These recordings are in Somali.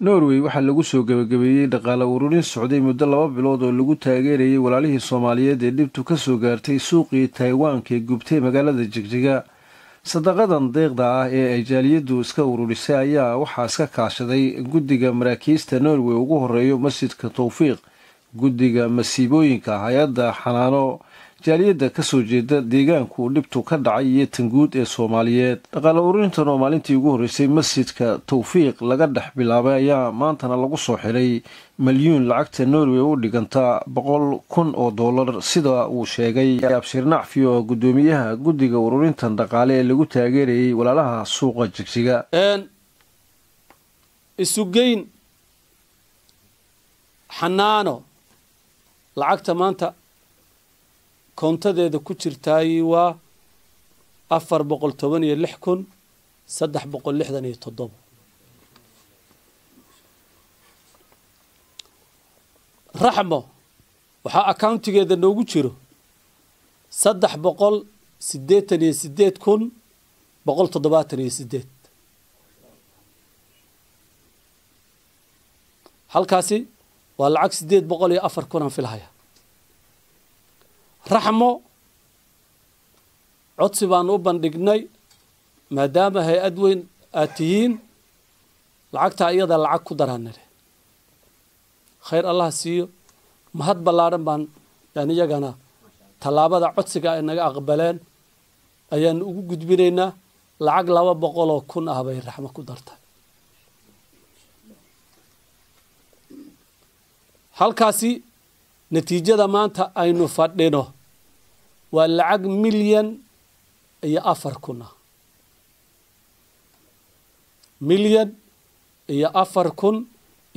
norway waxaa lagu soo gebagabeeyey dhaqaale ururin socday muddo laba bilood oo lagu taageerayay walaalihii soomaaliyeed ee dhibtu ka soo gaartay suuqii taiwanka ee gubtay magaalada jigjiga. Sadaqadan deeqda ah ee ay jaaliyaddu iska ururisay ayaa waxaa iska kaashaday guddiga maraakiista norway. Ugu horeeyo masjidka towfiiq guddiga masiibooyinka hay'adda xanaano jaaliyadda ka soo jeeda deegaanku dhibtu ka dhacay iyo tanguud ee soomaaliyeed. Dhaqaale ururintan oo maalintii ugu horreysay masjidka towfiiq laga dhex bilaabay ayaa maantana lagu soo xiray malyuun lacagta norway u dhiganta boqol kun oo dollar sida uu sheegay. Abshir nacfi oo guddoomiyaha guddiga ururintan dhaqaale ee lagu taageerayay walaalaha suuqa jigjiga. Isugeyn xanaano lacagta maanta koontadeeda ku jirtaay waa afar boqol toban iyo lix kun saddex boqol lixdan iyo toddoba. Raxmo waxaa accountigeeda noogu jiro saddex boqol siddeetan iyo siddeed kun boqol toddobaatan iyo siddeed. Halkaasi waa lacag siddeed boqol iyo afar kun aan filhaya raxmo. Codsi baanu u bandhignay maadaama hay'ad weyn aad tihiin lacagtaa iyada lacag ku daraanire khayr allah siiyo mahad ballaadhan baan yan iyagana tallaabada codsiga ay naga aqbaleen. Ayaanu ugu gudbinaynaa lacag laba boqoloo kun ah bay raxmo ku dartay. Halkaasi natiijada maanta aynu fadhino waa lacag milyan iyo afar kun ah. Milyan iyo afar kun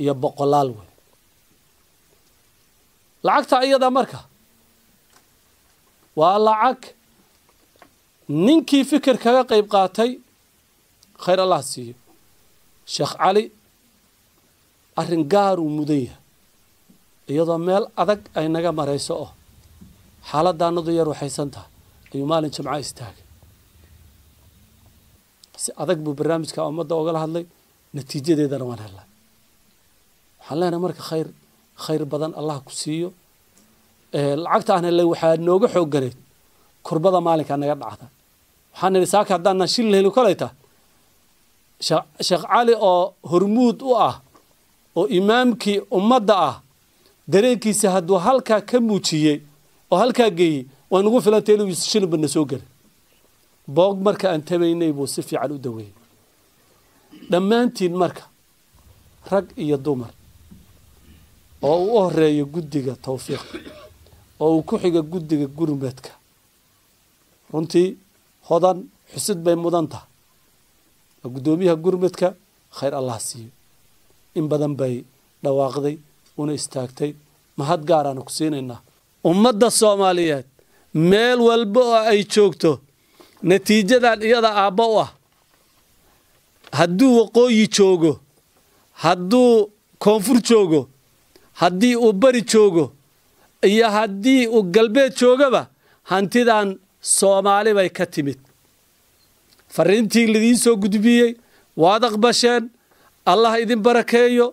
iyo boqolaal wey lacagta iyada marka waa lacag ninkii fikir kaga qayb qaatay khayr allah siiyo sheekh cali arrin gaar uu mudan yahay iyadoo meel adag ay naga marayso oo xaaladaanadu yar waxaysan tahay ayuu maalin jamca istaagay. Si adag buu barnaamijka ummadda ogala hadlay natiijadeedana waan helnay waxaan leenahay marka khayr khayr badan allah ku siiyo lacagta aan helay waxaa nooga xoog galeed kurbada maalinkaa naga dhacda. Waxaan nidhi saaka haddaanan shil heli kolayta sheekh cali oo hormuud u ah oo imaamkii ummadda ah dareenkiisa hadduu halkaa ka muujiyey oo halkaa geeyey waa nagu filantay inuu shilibana soo gelay boog marka aan tabaynay buu si fiican u daweeyey dhammaantiin marka rag iyo dumar oo uu u horeeyo guddiga tawfiiq oo uu ku xiga guddiga gurmadka runtii hodan xusid bay mudan tahay. Waa guddoomiyaha gurmadka khayr allah siiyo. In badan bay dhawaaqday una istaagtay. Mahad gaaraanu ku siinaynaa? Ummadda soomaaliyeed meel walba oo ay joogto natiijadan iyada aabba u ah. Hadduu waqooyi joogo hadduu koonfur joogo haddii uu bari joogo iyo haddii uu galbeed joogaba hantidan soomaali bay ka timid. Fariintii laidiin soo gudbiyey waad aqbasheen allah idin barakeeyo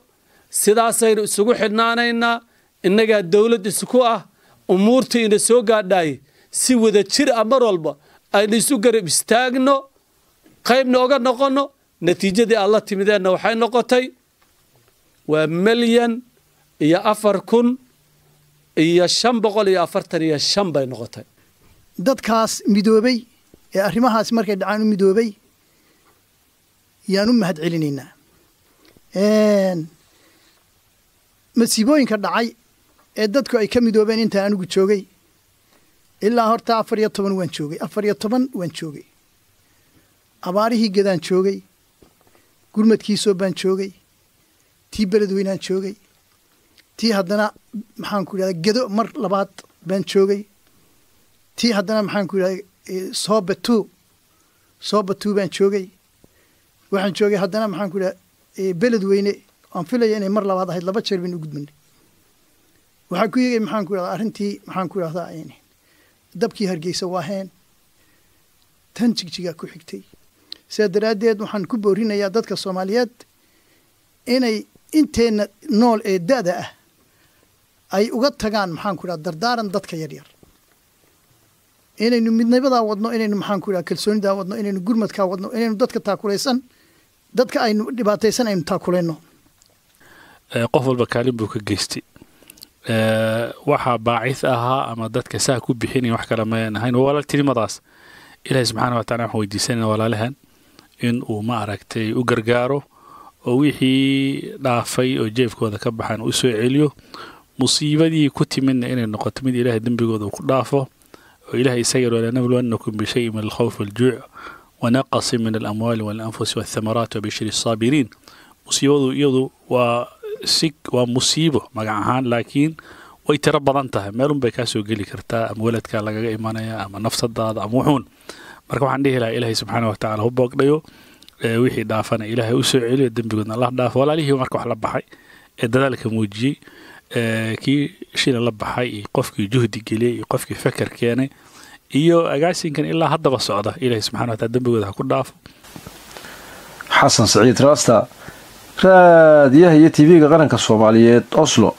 sidaasaynu isugu xidhnaanaynaa innagaa dowlad isku ah umuurtii ina soo gaadhaayey si wada jir ah mar walba aynu isu garab istaagno qaybna oga noqonno natiijadii aad la timideenna waxay noqotay waa milyan iyo afar kun iyo shan boqol iyo afartan iyo shan bay noqotay. Dadkaas midoobay ee arrimahaas markay dhacaan u midoobay yaan u mahad celinaynaa masiibooyinka dhacay ee dadku ay ka midoobeen intaan anigu joogay. Ilaa horta afar iyo toban waan joogay. Afar iyo toban waan joogay. Abaarihii gedaan joogay. Gurmadkiisoo baan joogay. Tii beledweynaan joogay. Tii haddana maxaan ku idhahda gedo mar labaad baan joogay. Tii haddana maxaan ku idhahda sooba two sooba two baan joogay. Waxaan joogay haddana maxaan ku idhahda beledweyne aan filaya inay mar labaad ahayd laba jeer baynu u gudbanay waxaa ku yegay maxaan ku idhahdaa arrintii maxaan ku idhahdaa dabkii hargeysa waaheen tan jigjigaa ku xigtay. Sidaa daraaddeed waxaan ku boorinayaa dadka soomaaliyeed inay inteenna nool ee da-da ah ay uga tagaan maxaan ku idhaha dardaaran dadka yaryar inaynu midnimadaa wadno inaynu maxaan ku idhaha kalsoonidaa wadno inaynu gurmadkaa wadno inaynu dadka taakulaysan dadka aynu dhibaataysan aynu taakulayno qof walba kaalin buu ka geystay. Waxaa baacid ahaa ama dadka saa ku bixinaya wax kale mayan ahayn waa walaaltinimadaas ilaahay subxaana wa tacala waxaan weydiisanayna walaalahan in uu ma aragtay u gargaaro oo wixii dhaafay oo jeefkooda ka baxan u soo celiyo. Musiibadii ku timidna inay noqoto mid ilaahay dembigooda uu ku dhaafo oo ilahay isaga yidhi lanabluwannakum bishayin min alkhawf waljuuc wanaqasi min alamwaali waalanfusi walthamaraat wabishiri الsaabiriin musiibadu iyadu waa si waa musiibo magac ahaan laakiin way tiro badan tahay. Meelun bay kaa soo geli kartaa ama weladkaa lagaga imanaya ama nafsadaada ama wuxuun. Marka waxaan dhihi lahaa ilaahay subxaana wa tacala hu boogdhayo wixii dhaafana ilaahay u soo celiyo dembigoodna allah dhaafo. Walaalihii marka wax la baxay ee dadaalka muujiyey kii shina la baxay iyo qofkii juhdi geliyey iyo qofkii feker keenay iyo agaasinkan ilaa haddaba socda. Ilaahay subxana wa tacala dembigooda ha ku dhaafo. Xasan saciid raasta raadiyaha iyo tv-ga qaranka soomaaliyeed oslo